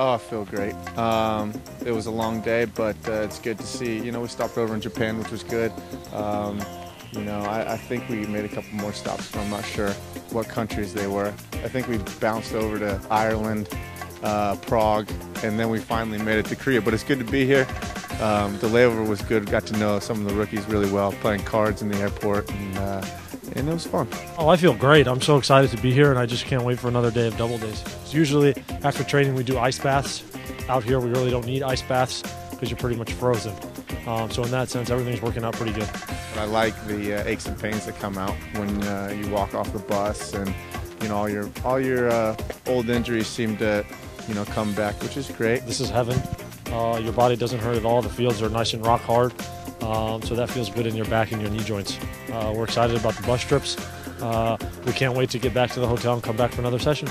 Oh, I feel great. Um, it was a long day, but uh, it's good to see. You know, we stopped over in Japan, which was good. Um, you know, I, I, think we made a couple more stops, but I'm not sure what countries they were. I think we bounced over to Ireland, uh, Prague, and then we finally made it to Korea. But it's good to be here. Um, the layover was good. Got to know some of the rookies really well, playing cards in the airport, and, uh, and it was fun. Oh, I feel great. I'm so excited to be here, and I just can't wait for another day of double days. usually after training, we do ice baths. Out here, we really don't need ice baths because you're pretty much frozen. Um, so in that sense, everything's working out pretty good. I like the uh, aches and pains that come out when uh, you walk off the bus, and you know all your all your uh, old injuries seem to you know come back, which is great. This is heaven. Uh, your body doesn't hurt at all. The fields are nice and rock hard. Um, so that feels good in your back and your knee joints. Uh, we're excited about the bus trips. Uh, we can't wait to get back to the hotel and come back for another session.